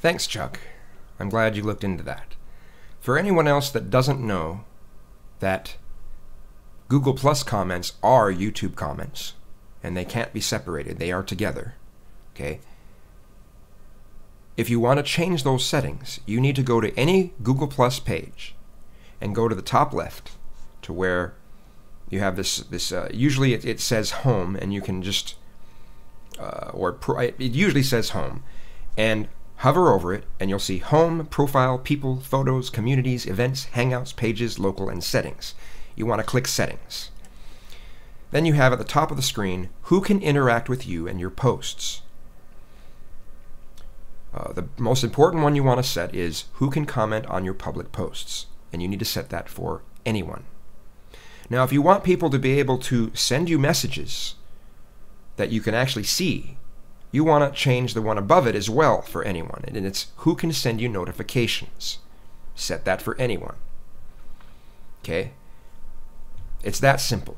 Thanks, Chuck. I'm glad you looked into that. For anyone else that doesn't know that Google Plus comments are YouTube comments, and they can't be separated, they are together. Okay? If you want to change those settings, you need to go to any Google Plus page and go to the top left to where you have this this uh, usually it, it, says home and you can just uh, or it usually says home and hover over it and you'll see home profile people photos communities events hangouts pages local and settings. You want to click settings. Then you have at the top of the screen who can interact with you and your posts. Uh, the most important one you want to set is who can comment on your public posts and you need to set that for anyone. Now, if you want people to be able to send you messages that you can actually see, you want to change the one above it as well for anyone. And it's who can send you notifications. Set that for anyone. Okay? It's that simple.